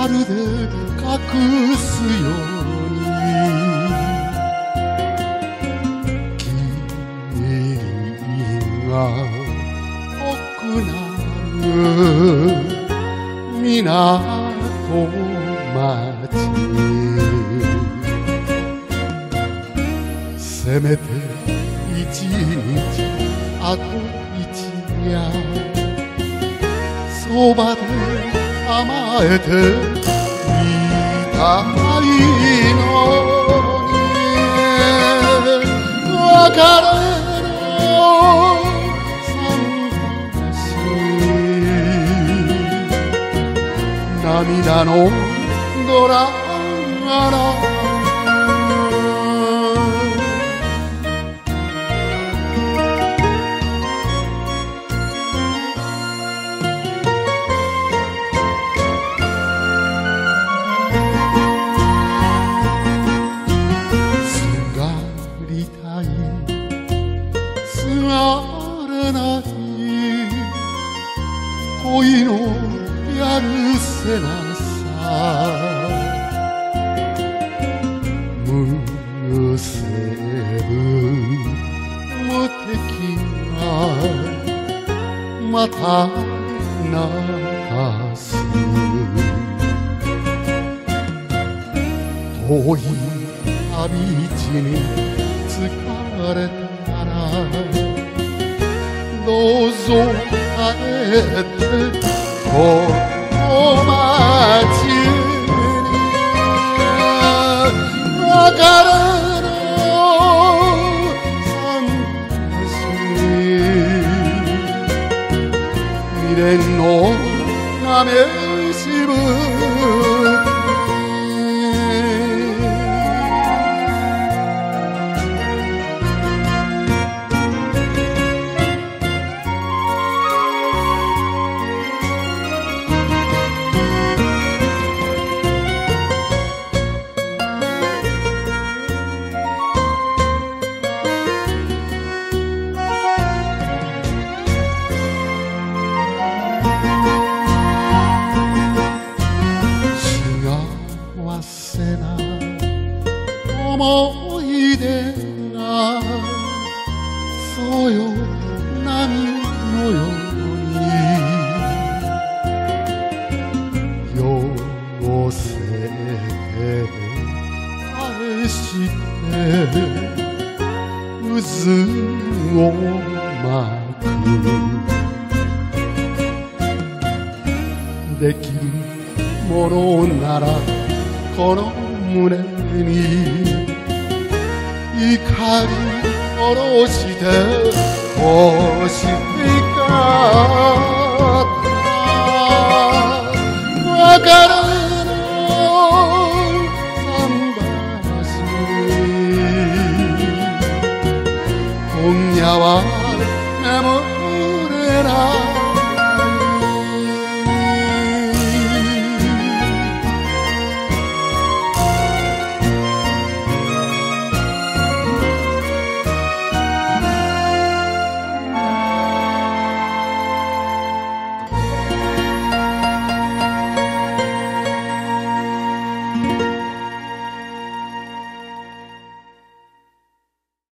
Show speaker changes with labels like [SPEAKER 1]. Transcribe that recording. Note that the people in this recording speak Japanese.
[SPEAKER 1] まるで隠すように君が遠くなる港町せめて一日あと一夜。そばで甘えていたいのに別れの桟橋涙のドラマのるせなさむせぶ無敵がまた泣かす。遠い旅路に疲れたらどうぞ帰ってこの別れの桟橋未練のなめしぶ幸よ波のように。寄せて返して渦を巻く。できるものならこの胸に。怒り 걸어오시되 오십니까? 와가르는 삼바시 공야와